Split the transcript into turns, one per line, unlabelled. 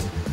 you.